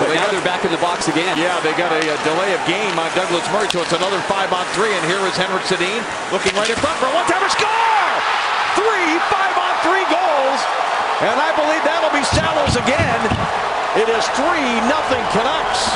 But now they're back in the box again. Yeah, they got a, a delay of game on Douglas Murray, so it's another five on three. And here is Henrik Sedin looking right in front for a one-timer score. Three five on three goals, and I believe that'll be Salo's again. It is three nothing Canucks.